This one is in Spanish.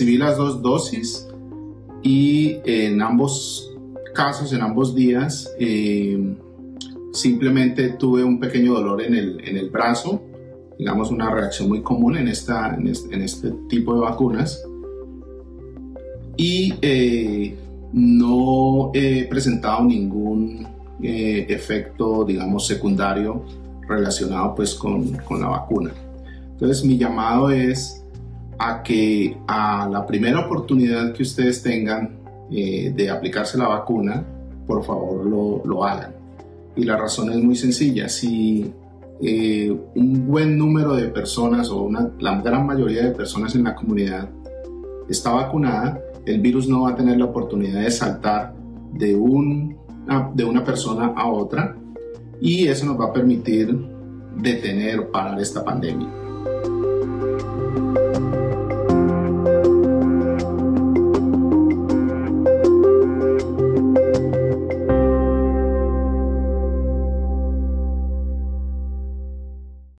recibí las dos dosis y en ambos casos, en ambos días, eh, simplemente tuve un pequeño dolor en el, en el brazo, digamos una reacción muy común en, esta, en, este, tipo de vacunas. Y eh, no he presentado ningún eh, efecto, digamos, secundario relacionado pues con, con la vacuna. Entonces mi llamado es a que a la primera oportunidad que ustedes tengan eh, de aplicarse la vacuna, por favor lo, lo, hagan. Y la razón es muy sencilla. Si eh, un buen número de personas o la gran mayoría de personas en la comunidad está vacunada, el virus no va a tener la oportunidad de saltar de, un, de una persona a otra y eso nos va a permitir detener o parar esta pandemia.